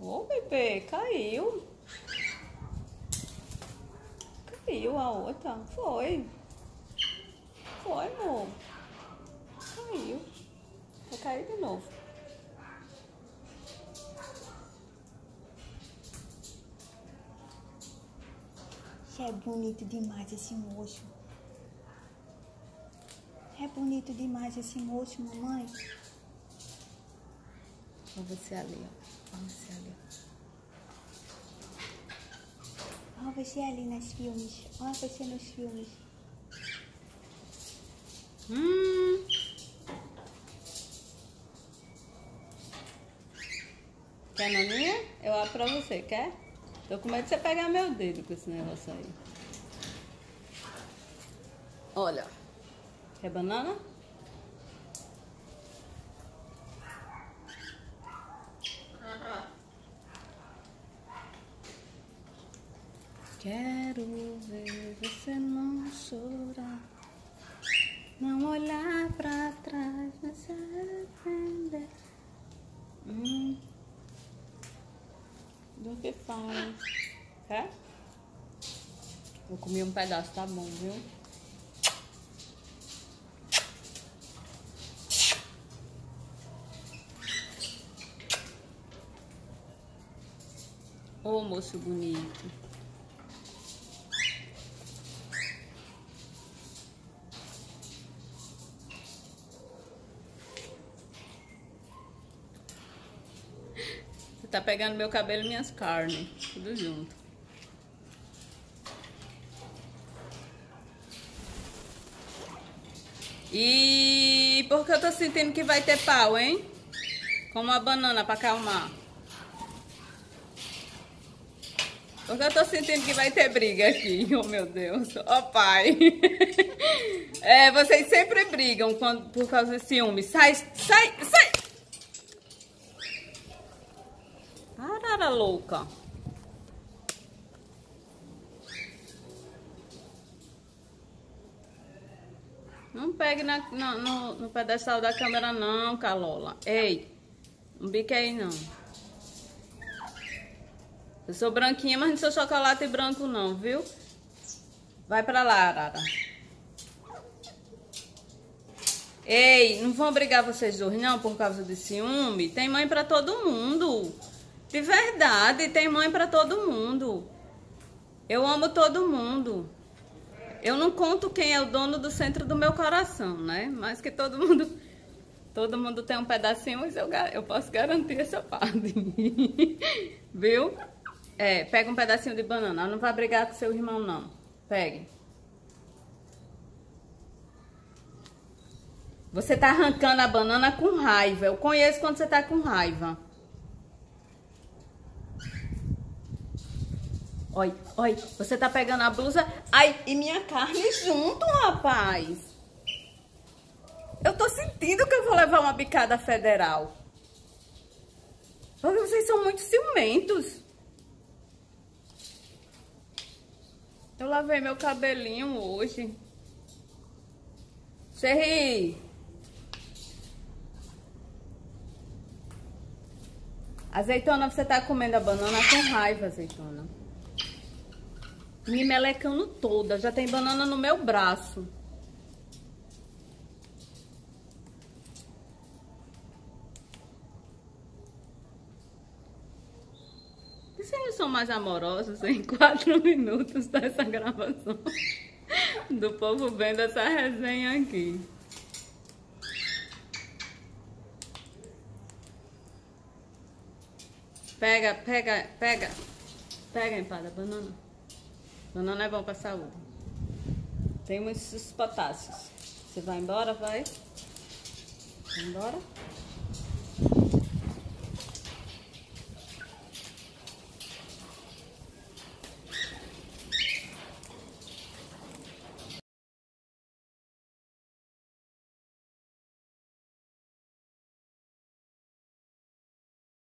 Ô, bebê, caiu. Caiu a outra. Foi. Foi, amor. Caiu. Vai cair de novo. É bonito demais esse moço. É bonito demais esse moço, mamãe. Olha você ali, ó. Ali, ó. Você ali nos filmes. Olha você nos filmes. Hum. Quer naninha? Eu abro pra você, quer? Tô com medo de você pegar meu dedo com esse negócio aí. Olha. Quer banana? Quero ver você não chorar, não olhar pra trás, não se arrepender. Hum. Do que faz? Quer? Vou comer um pedaço, tá bom, viu? Ô, moço bonito. Tá pegando meu cabelo e minhas carnes, tudo junto. E porque eu tô sentindo que vai ter pau, hein? Como a banana pra acalmar. Porque eu tô sentindo que vai ter briga aqui. Oh, meu Deus. Oh, pai. É, vocês sempre brigam quando, por causa de ciúme. Sai, sai, sai. Louca. Não pegue na, no, no, no pedestal da câmera não, Calola. Ei, não bique aí não. Eu sou branquinha, mas não sou chocolate branco não, viu? Vai pra lá, Arara. Ei, não vão brigar vocês dois não por causa de ciúme? Tem mãe pra todo mundo. De verdade, tem mãe pra todo mundo. Eu amo todo mundo. Eu não conto quem é o dono do centro do meu coração, né? Mas que todo mundo, todo mundo tem um pedacinho, mas eu, eu posso garantir essa parte. Viu? É, pega um pedacinho de banana. Não vai brigar com seu irmão, não. Pegue. Você tá arrancando a banana com raiva. Eu conheço quando você tá com raiva. Oi, oi, você tá pegando a blusa. Ai, e minha carne junto, rapaz. Eu tô sentindo que eu vou levar uma bicada federal. Porque vocês são muito ciumentos. Eu lavei meu cabelinho hoje. Cherry. Azeitona, você tá comendo a banana com raiva, azeitona. Me melecando toda. Já tem banana no meu braço. Vocês não são mais amorosos em quatro minutos dessa gravação? Do povo vendo essa resenha aqui. Pega, pega, pega. Pega, empada, banana. Banana é bom pra saúde. Tem muitos potássios. Você vai embora? Vai embora?